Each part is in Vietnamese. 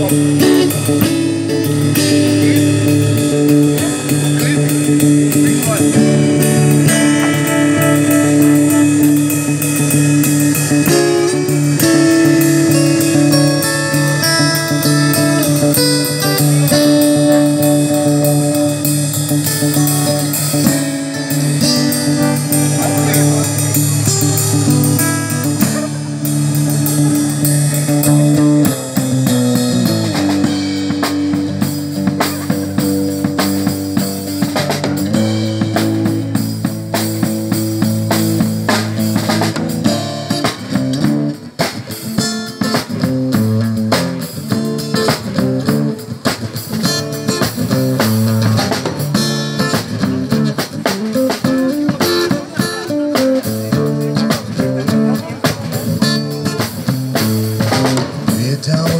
Thank you. down.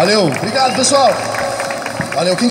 Valeu, obrigado pessoal. Valeu, quem